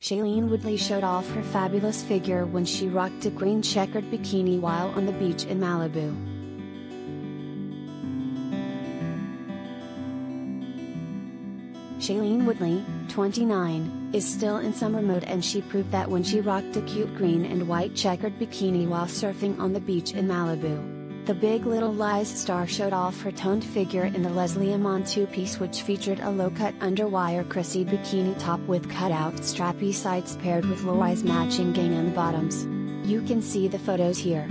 Shailene Woodley showed off her fabulous figure when she rocked a green checkered bikini while on the beach in Malibu. Shailene Woodley, 29, is still in summer mode and she proved that when she rocked a cute green and white checkered bikini while surfing on the beach in Malibu. The Big Little Lies star showed off her toned figure in the Leslie Amon two-piece which featured a low-cut underwire Chrissy bikini top with cutout strappy sides paired with low-rise matching gingham bottoms. You can see the photos here.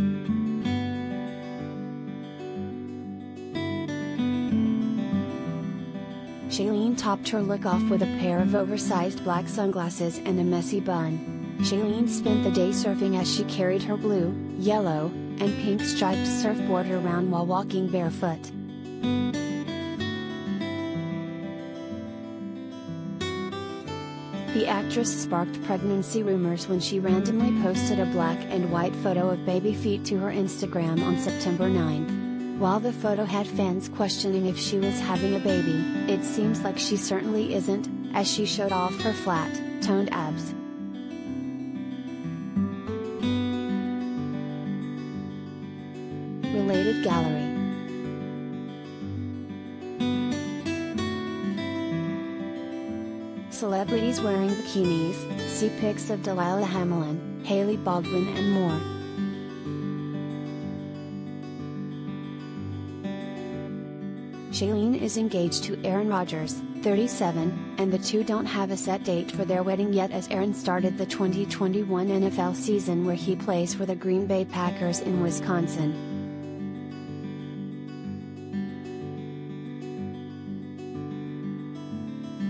Shailene topped her look off with a pair of oversized black sunglasses and a messy bun. Shailene spent the day surfing as she carried her blue, yellow, and pink striped surfboard around while walking barefoot. The actress sparked pregnancy rumors when she randomly posted a black and white photo of baby feet to her Instagram on September 9. While the photo had fans questioning if she was having a baby, it seems like she certainly isn't, as she showed off her flat, toned abs. Related Gallery Celebrities wearing bikinis, see pics of Delilah Hamlin, Hailey Baldwin and more. Shailene is engaged to Aaron Rodgers, 37, and the two don't have a set date for their wedding yet as Aaron started the 2021 NFL season where he plays for the Green Bay Packers in Wisconsin.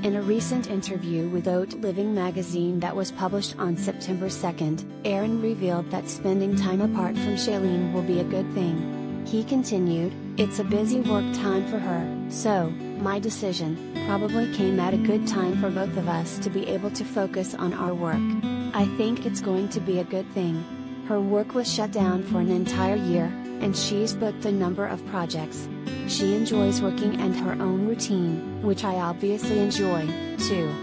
In a recent interview with Haute Living magazine that was published on September 2nd, Aaron revealed that spending time apart from Shailene will be a good thing. He continued, It's a busy work time for her, so, my decision, probably came at a good time for both of us to be able to focus on our work. I think it's going to be a good thing. Her work was shut down for an entire year, and she's booked a number of projects. She enjoys working and her own routine, which I obviously enjoy, too.